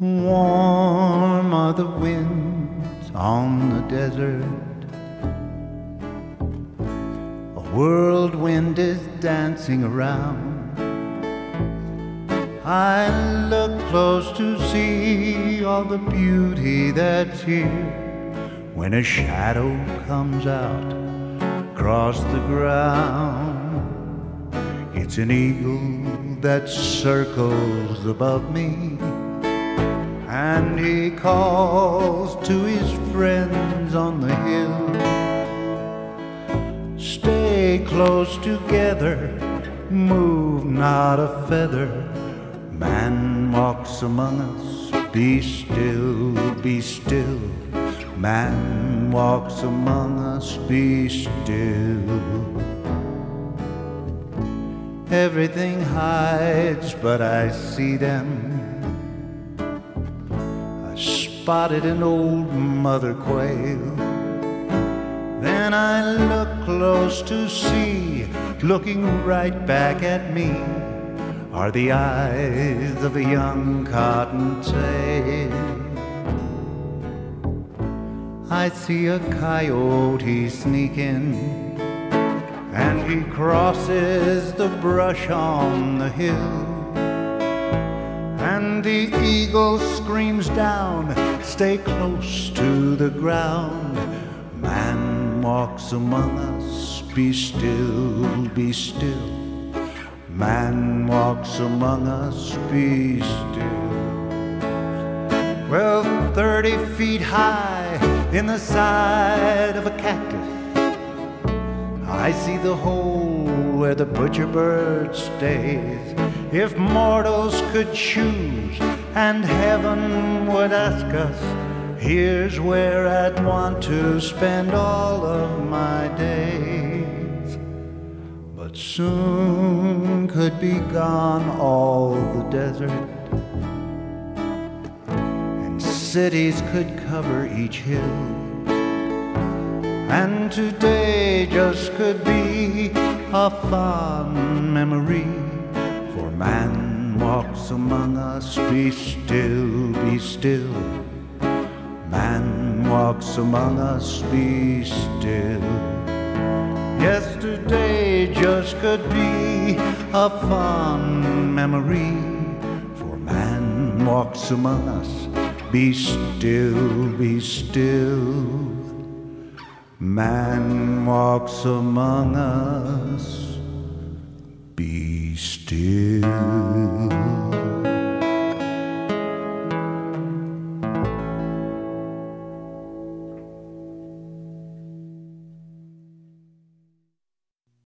Warm are the winds on the desert. A whirlwind is dancing around. I look close to see all the beauty that's here when a shadow comes out across the ground. It's an eagle that circles above me and he calls to his friends on the hill. Stay close together, move not a feather. Man walks among us, be still, be still. Man walks among us, be still. Everything hides, but I see them spotted an old mother quail. Then I look close to see, looking right back at me, are the eyes of a young cottontail. I see a coyote sneaking, and he crosses the brush on the hill. And the eagle screams down, stay close to the ground. Man walks among us, be still, be still. Man walks among us, be still. Well, 30 feet high in the side of a cactus, I see the hole where the butcher bird stays. If mortals could choose and heaven would ask us, here's where I'd want to spend all of my days. But soon could be gone all the desert, and cities could cover each hill. And today just could be a fond memory man walks among us, be still, be still. Man walks among us, be still. Yesterday just could be a fond memory, for man walks among us, be still, be still. Man walks among us still.